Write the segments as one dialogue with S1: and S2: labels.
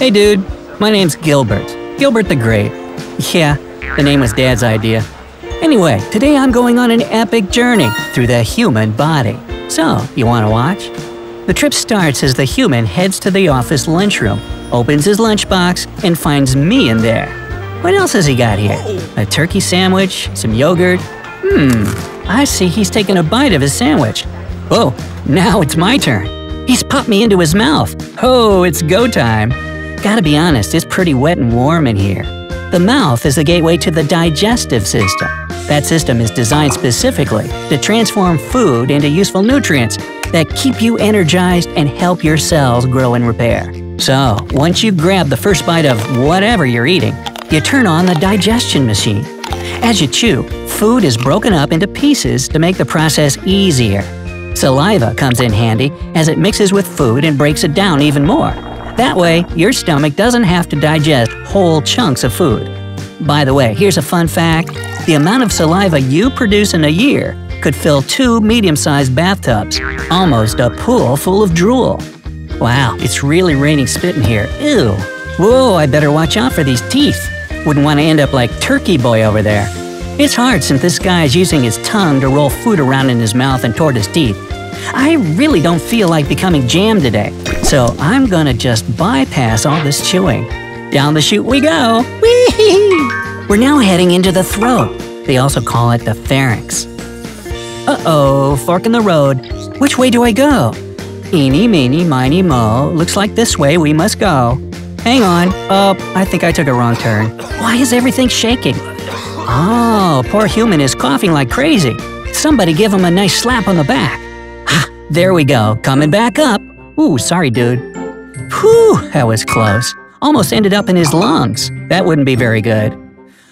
S1: Hey dude, my name's Gilbert. Gilbert the Great. Yeah, the name was Dad's idea. Anyway, today I'm going on an epic journey through the human body. So, you wanna watch? The trip starts as the human heads to the office lunchroom, opens his lunchbox, and finds me in there. What else has he got here? A turkey sandwich, some yogurt? Hmm, I see he's taken a bite of his sandwich. Oh, now it's my turn. He's popped me into his mouth. Oh, it's go time. Gotta be honest, it's pretty wet and warm in here. The mouth is the gateway to the digestive system. That system is designed specifically to transform food into useful nutrients that keep you energized and help your cells grow and repair. So, once you grab the first bite of whatever you're eating, you turn on the digestion machine. As you chew, food is broken up into pieces to make the process easier. Saliva comes in handy as it mixes with food and breaks it down even more. That way, your stomach doesn't have to digest whole chunks of food. By the way, here's a fun fact. The amount of saliva you produce in a year could fill two medium-sized bathtubs, almost a pool full of drool. Wow, it's really raining spit in here. Ew. Whoa, I better watch out for these teeth. Wouldn't want to end up like Turkey Boy over there. It's hard since this guy is using his tongue to roll food around in his mouth and toward his teeth. I really don't feel like becoming jam today, so I'm gonna just bypass all this chewing. Down the chute we go! Whee! We're now heading into the throat. They also call it the pharynx. Uh-oh, fork in the road. Which way do I go? Eeny, meeny, miny, mo. Looks like this way we must go. Hang on. Oh, I think I took a wrong turn. Why is everything shaking? Oh, poor human is coughing like crazy. Somebody give him a nice slap on the back. Ah, there we go, coming back up. Ooh, sorry, dude. Whew, that was close. Almost ended up in his lungs. That wouldn't be very good.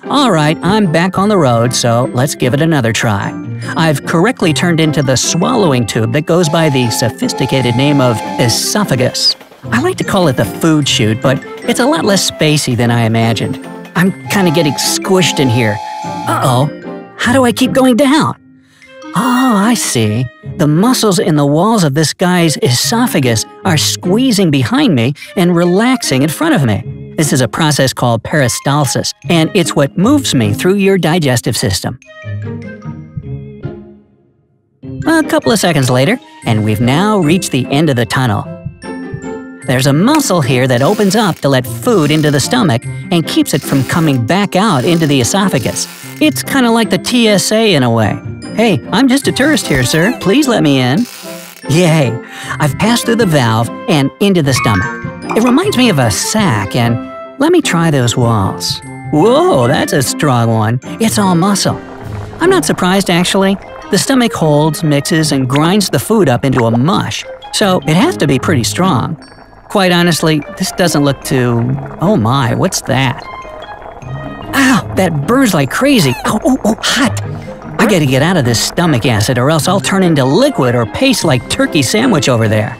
S1: Alright, I'm back on the road, so let's give it another try. I've correctly turned into the swallowing tube that goes by the sophisticated name of esophagus. I like to call it the food chute, but it's a lot less spacey than I imagined. I'm kinda getting squished in here. Uh-oh, how do I keep going down? Oh, I see. The muscles in the walls of this guy's esophagus are squeezing behind me and relaxing in front of me. This is a process called peristalsis, and it's what moves me through your digestive system. A couple of seconds later, and we've now reached the end of the tunnel. There's a muscle here that opens up to let food into the stomach and keeps it from coming back out into the esophagus. It's kind of like the TSA in a way. Hey, I'm just a tourist here, sir. Please let me in. Yay! I've passed through the valve and into the stomach. It reminds me of a sack, and let me try those walls. Whoa, that's a strong one. It's all muscle. I'm not surprised, actually. The stomach holds, mixes, and grinds the food up into a mush, so it has to be pretty strong. Quite honestly, this doesn't look too… Oh my, what's that? Ow, that burns like crazy. Oh, oh, oh, hot. Gotta get out of this stomach acid or else I'll turn into liquid or paste like turkey sandwich over there.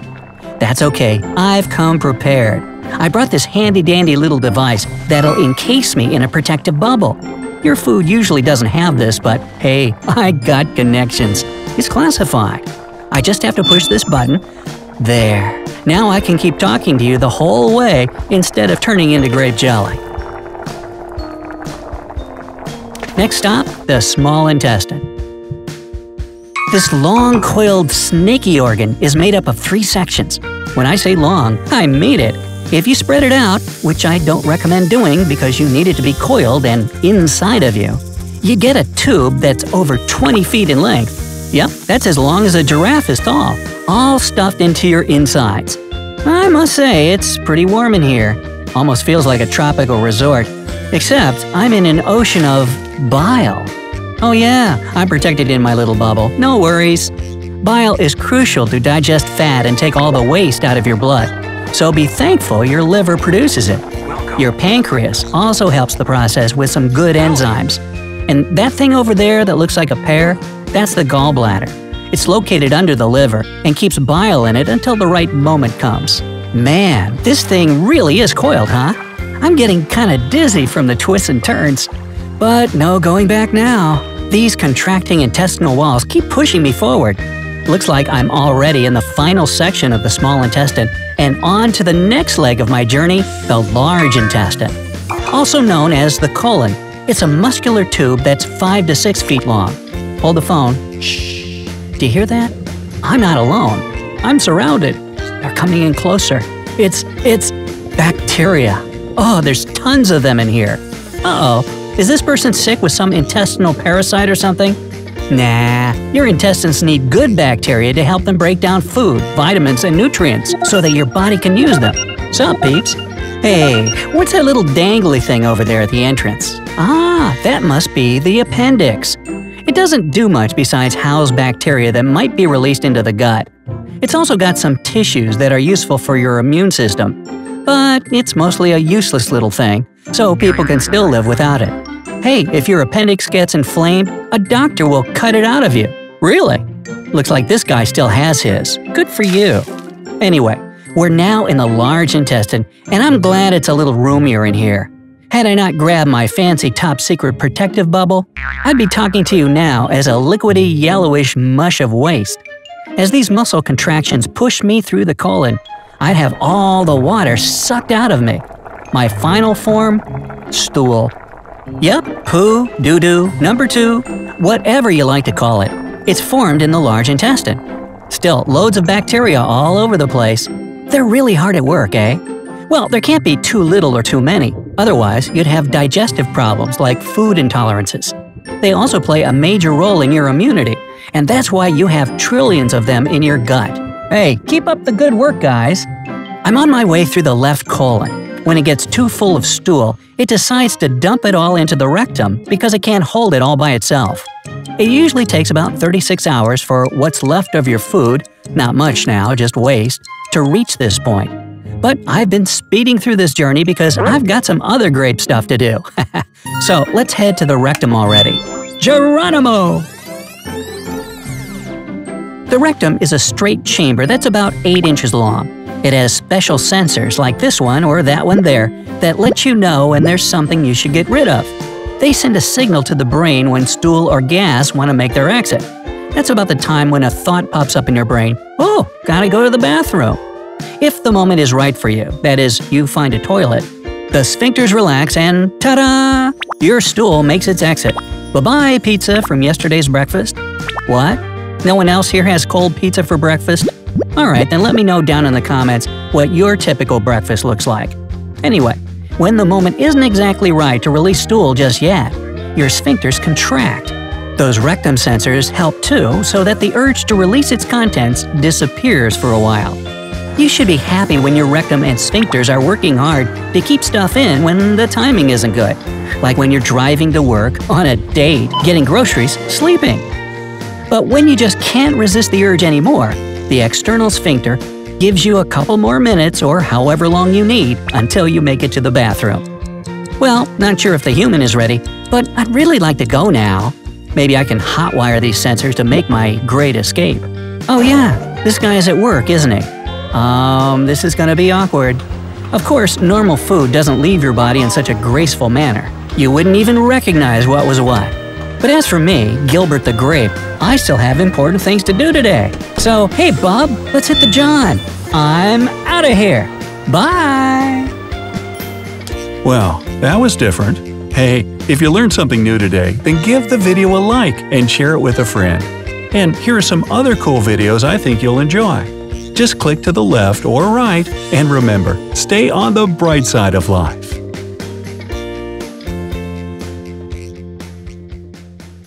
S1: That's okay, I've come prepared. I brought this handy-dandy little device that'll encase me in a protective bubble. Your food usually doesn't have this, but hey, I got connections. It's classified. I just have to push this button. There. Now I can keep talking to you the whole way instead of turning into grape jelly. Next stop, the small intestine. This long coiled snaky organ is made up of three sections. When I say long, I mean it. If you spread it out, which I don't recommend doing because you need it to be coiled and inside of you, you get a tube that's over 20 feet in length. Yep, that's as long as a giraffe is tall, all stuffed into your insides. I must say, it's pretty warm in here. Almost feels like a tropical resort. Except I'm in an ocean of bile. Oh yeah, I'm protected in my little bubble. No worries. Bile is crucial to digest fat and take all the waste out of your blood. So be thankful your liver produces it. Your pancreas also helps the process with some good enzymes. And that thing over there that looks like a pear, that's the gallbladder. It's located under the liver and keeps bile in it until the right moment comes. Man, this thing really is coiled, huh? I'm getting kinda dizzy from the twists and turns. But no going back now. These contracting intestinal walls keep pushing me forward. Looks like I'm already in the final section of the small intestine and on to the next leg of my journey, the large intestine. Also known as the colon, it's a muscular tube that's 5 to 6 feet long. Hold the phone. Shh. Do you hear that? I'm not alone. I'm surrounded. They're coming in closer. It's, it's bacteria. Oh, there's tons of them in here. Uh oh. Is this person sick with some intestinal parasite or something? Nah, your intestines need good bacteria to help them break down food, vitamins, and nutrients so that your body can use them. Sup, peeps? Hey, what's that little dangly thing over there at the entrance? Ah, that must be the appendix. It doesn't do much besides house bacteria that might be released into the gut. It's also got some tissues that are useful for your immune system. But it's mostly a useless little thing, so people can still live without it. Hey, if your appendix gets inflamed, a doctor will cut it out of you. Really? Looks like this guy still has his. Good for you. Anyway, we're now in the large intestine, and I'm glad it's a little roomier in here. Had I not grabbed my fancy top secret protective bubble, I'd be talking to you now as a liquidy yellowish mush of waste. As these muscle contractions push me through the colon, I'd have all the water sucked out of me. My final form? Stool. Yep, poo, doo doo, number two, whatever you like to call it. It's formed in the large intestine. Still, loads of bacteria all over the place. They're really hard at work, eh? Well, there can't be too little or too many, otherwise, you'd have digestive problems like food intolerances. They also play a major role in your immunity, and that's why you have trillions of them in your gut. Hey, keep up the good work, guys! I'm on my way through the left colon. When it gets too full of stool, it decides to dump it all into the rectum because it can't hold it all by itself. It usually takes about 36 hours for what's left of your food, not much now, just waste, to reach this point. But I've been speeding through this journey because I've got some other great stuff to do. so let's head to the rectum already. Geronimo! The rectum is a straight chamber that's about 8 inches long. It has special sensors like this one or that one there that let you know when there's something you should get rid of. They send a signal to the brain when stool or gas want to make their exit. That's about the time when a thought pops up in your brain oh, gotta go to the bathroom. If the moment is right for you, that is, you find a toilet, the sphincters relax and ta da! Your stool makes its exit. Bye bye, pizza from yesterday's breakfast. What? No one else here has cold pizza for breakfast? Alright, then let me know down in the comments what your typical breakfast looks like. Anyway, when the moment isn't exactly right to release stool just yet, your sphincters contract. Those rectum sensors help too, so that the urge to release its contents disappears for a while. You should be happy when your rectum and sphincters are working hard to keep stuff in when the timing isn't good. Like when you're driving to work, on a date, getting groceries, sleeping. But when you just can't resist the urge anymore, the external sphincter gives you a couple more minutes or however long you need until you make it to the bathroom. Well, not sure if the human is ready, but I'd really like to go now. Maybe I can hotwire these sensors to make my great escape. Oh yeah, this guy is at work, isn't he? Um, this is gonna be awkward. Of course, normal food doesn't leave your body in such a graceful manner. You wouldn't even recognize what was what. But as for me, Gilbert the Grape, I still have important things to do today. So, hey Bob, let's hit the John. I'm out of here. Bye!
S2: Well, that was different. Hey, if you learned something new today, then give the video a like and share it with a friend. And here are some other cool videos I think you'll enjoy. Just click to the left or right, and remember, stay on the bright side of life.